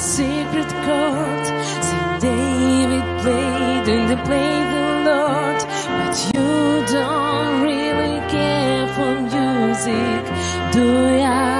secret court. Saint David played and they played the Lord, but you don't really care for music, do ya?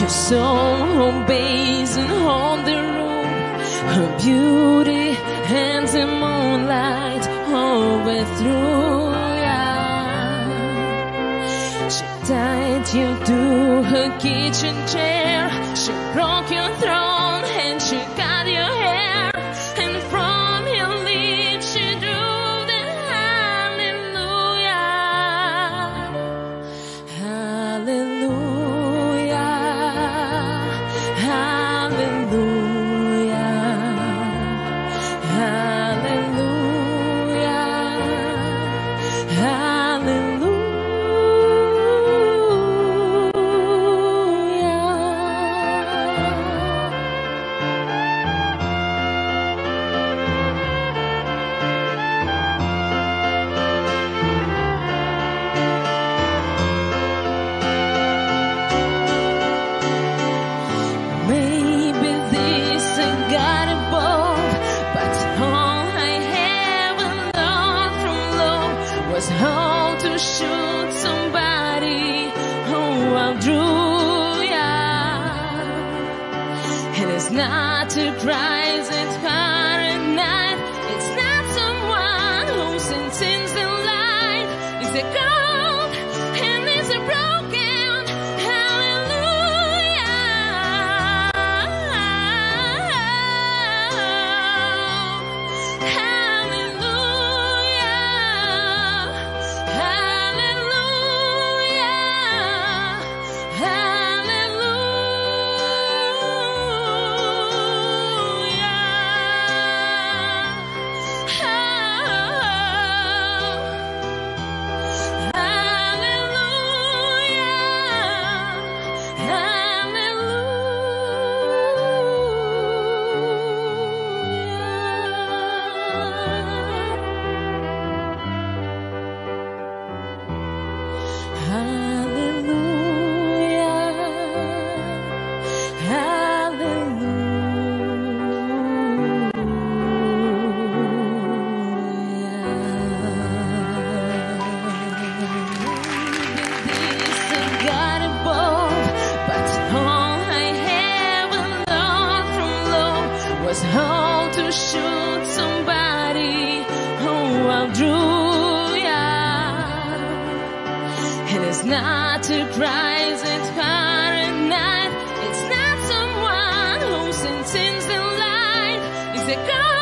Your soul obeys and on the roof. Her beauty and the moonlight overthrew ya. She tied you to her kitchen chair. She broke your throne not to cries at night. It's not someone who sends the light. It's a God It's not a prize, it's night. It's not someone who sentence in line. It's a god.